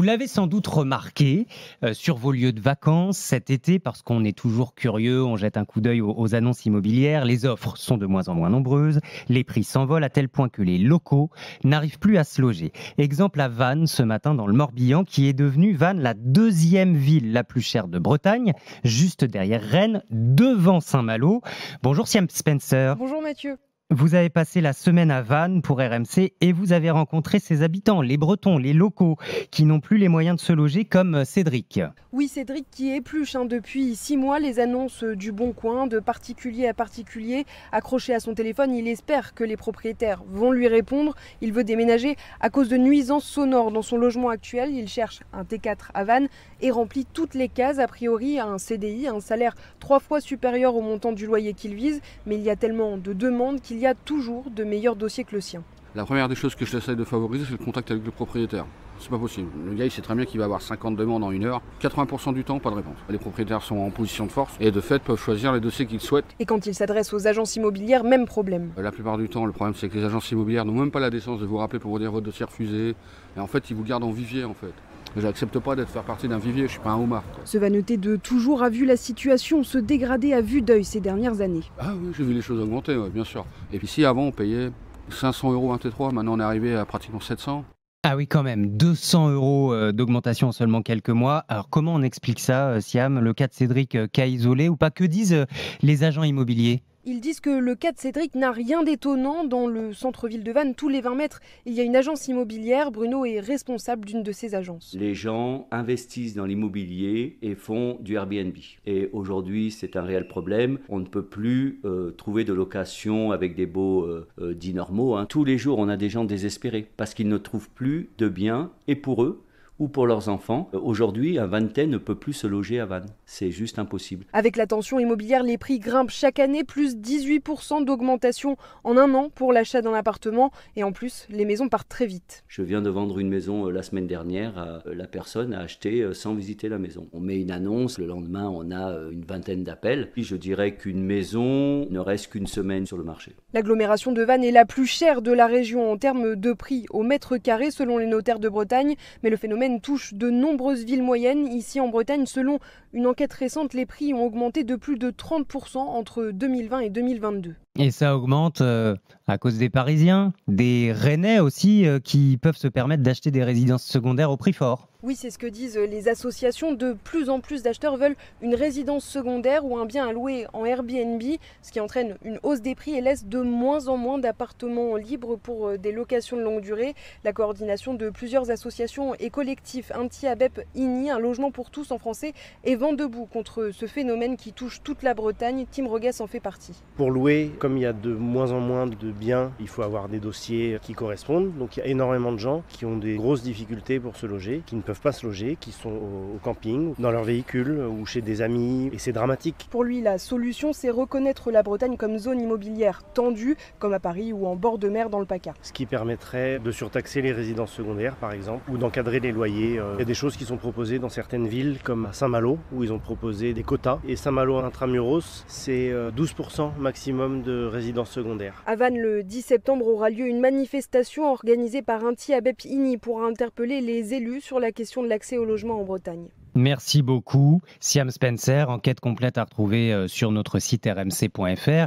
Vous l'avez sans doute remarqué euh, sur vos lieux de vacances cet été, parce qu'on est toujours curieux, on jette un coup d'œil aux, annonces immobilières, les offres sont de moins en moins nombreuses, les prix s'envolent à tel point que les locaux n'arrivent plus à se loger. Exemple à Vannes ce matin dans le Morbihan, qui est devenue Vannes la deuxième ville la plus chère de Bretagne, juste derrière Rennes, devant Saint-Malo. Bonjour Siam Spencer. Bonjour Mathieu. Vous avez passé la semaine à Vannes pour RMC et vous avez rencontré ses habitants, les Bretons, les locaux, qui n'ont plus les moyens de se loger comme Cédric. Oui, Cédric qui épluche hein, depuis six mois les annonces du Bon Coin, de particulier à particulier. Accroché à son téléphone, il espère que les propriétaires vont lui répondre. Il veut déménager à cause de nuisances sonores dans son logement actuel. Il cherche un T4 à Vannes et remplit toutes les cases. A priori, un CDI, un salaire trois fois supérieur au montant du loyer qu'il vise. Mais il y a tellement de demandes qu'il y a toujours de meilleurs dossiers que le sien. La première des choses que je j'essaie de favoriser, c'est le contact avec le propriétaire. C'est pas possible. Le gars, il sait très bien qu'il va avoir 50 demandes en une heure. 80% du temps, pas de réponse. Les propriétaires sont en position de force et de fait peuvent choisir les dossiers qu'ils souhaitent. Et quand ils s'adressent aux agences immobilières, même problème. La plupart du temps, le problème, c'est que les agences immobilières n'ont même pas la décence de vous rappeler pour vous dire votre dossier refusé. Et en fait, ils vous gardent en vivier, en fait. Je n'accepte pas d'être faire partie d'un vivier, je suis pas un homard. Ce vanneté de toujours a vu la situation se dégrader à vue d'œil ces dernières années. Ah oui, j'ai vu les choses augmenter, bien sûr. Et puis si avant on payait 500 euros un T3, maintenant on est arrivé à pratiquement 700. Ah oui, quand même, 200 euros euh, d'augmentation en seulement quelques mois. Alors comment on explique ça, euh, Siam Le cas de Cédric, euh, cas isolé ou pas Que disent les agents immobiliers? Ils disent que le cas de Cédric n'a rien d'étonnant. Dans le centre-ville de Vannes, tous les 20 mètres, il y a une agence immobilière. Bruno est responsable d'une de ces agences. Les gens investissent dans l'immobilier et font du Airbnb. Et aujourd'hui, c'est un réel problème. On ne peut plus euh, trouver de location avec des beaux euh, euh, dits normaux. Hein. Tous les jours, on a des gens désespérés parce qu'ils ne trouvent plus de biens et pour eux ou pour leurs enfants. Euh, aujourd'hui, un vingtaine ne peut plus se loger à Vannes. C'est juste impossible. Avec la tension immobilière, les prix grimpent chaque année, plus 18% d'augmentation en un an pour l'achat d'un appartement. Et en plus, les maisons partent très vite. Je viens de vendre une maison euh, la semaine dernière. Euh, la personne a acheté sans visiter la maison. On met une annonce, le lendemain, on a une vingtaine d'appels. Puis je dirais qu'une maison ne reste qu'une semaine sur le marché. L'agglomération de Vannes est la plus chère de la région en termes de prix au mètre carré selon les notaires de Bretagne. Mais le phénomène touche de nombreuses villes moyennes. Ici en Bretagne, selon une enquête récente, les prix ont augmenté de plus de 30% entre 2020 et 2022. Et ça augmente euh, à cause des Parisiens, des Rennais aussi, euh, qui peuvent se permettre d'acheter des résidences secondaires au prix fort. Oui, c'est ce que disent les associations. De plus en plus d'acheteurs veulent une résidence secondaire ou un bien à louer en Airbnb, ce qui entraîne une hausse des prix et laisse de moins en moins d'appartements libres pour euh, des locations de longue durée. La coordination de plusieurs associations et collectifs Inti Abep INI, un logement pour tous en français, est vent debout contre ce phénomène qui touche toute la Bretagne. Tim Rogas en fait partie. Pour louer, comme il y a de moins en moins de biens, il faut avoir des dossiers qui correspondent. Donc il y a énormément de gens qui ont des grosses difficultés pour se loger, qui ne pas se loger, qui sont au, camping, dans leur véhicule ou chez des amis, et c'est dramatique. Pour lui, la solution, c'est reconnaître la Bretagne comme zone immobilière tendue, comme à Paris ou en bord de mer dans le PACA. Ce qui permettrait de surtaxer les résidences secondaires, par exemple, ou d'encadrer les loyers. Euh, il y a des choses qui sont proposées dans certaines villes, comme à Saint-Malo, où ils ont proposé des quotas. Et Saint-Malo intramuros, c'est 12% euh, maximum de résidences secondaires. À Vannes, le 10 septembre aura lieu une manifestation organisée par Inti Abep Ini pour interpeller les élus sur la question de l'accès au logement en Bretagne. Merci beaucoup. Siam Spencer, enquête complète à retrouver euh, sur notre site rmc.fr.